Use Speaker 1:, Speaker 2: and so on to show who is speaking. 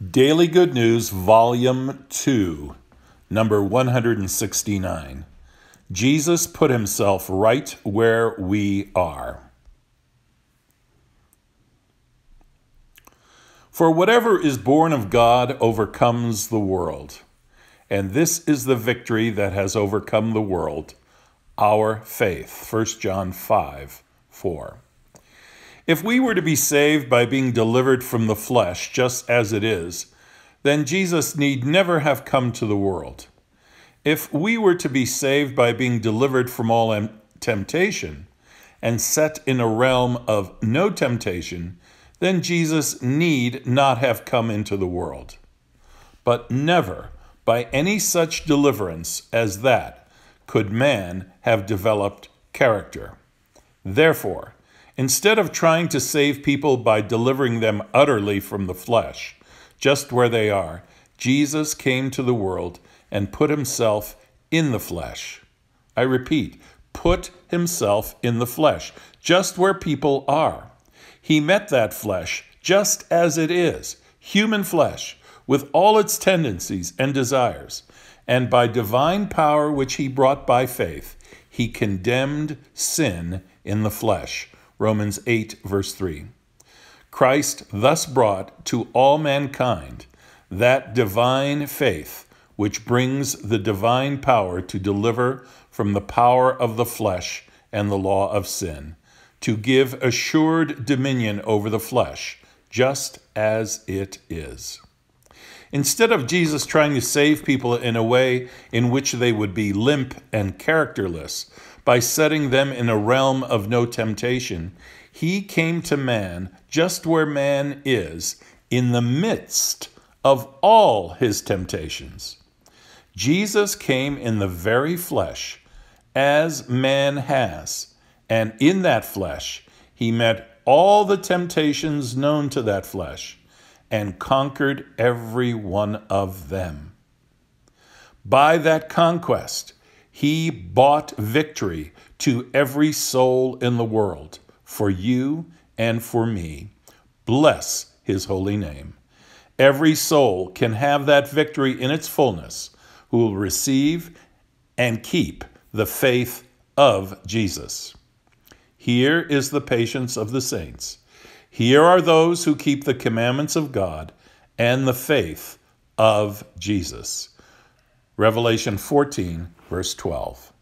Speaker 1: Daily Good News, Volume 2, number 169. Jesus put himself right where we are. For whatever is born of God overcomes the world. And this is the victory that has overcome the world, our faith. 1 John 5 4. If we were to be saved by being delivered from the flesh, just as it is, then Jesus need never have come to the world. If we were to be saved by being delivered from all temptation and set in a realm of no temptation, then Jesus need not have come into the world. But never, by any such deliverance as that, could man have developed character. Therefore, Instead of trying to save people by delivering them utterly from the flesh, just where they are, Jesus came to the world and put himself in the flesh. I repeat, put himself in the flesh, just where people are. He met that flesh just as it is, human flesh, with all its tendencies and desires. And by divine power which he brought by faith, he condemned sin in the flesh Romans 8, verse 3. Christ thus brought to all mankind that divine faith which brings the divine power to deliver from the power of the flesh and the law of sin, to give assured dominion over the flesh, just as it is. Instead of Jesus trying to save people in a way in which they would be limp and characterless, by setting them in a realm of no temptation, he came to man just where man is, in the midst of all his temptations. Jesus came in the very flesh, as man has, and in that flesh he met all the temptations known to that flesh and conquered every one of them. By that conquest, he bought victory to every soul in the world, for you and for me. Bless his holy name. Every soul can have that victory in its fullness who will receive and keep the faith of Jesus. Here is the patience of the saints. Here are those who keep the commandments of God and the faith of Jesus. Revelation 14, verse 12.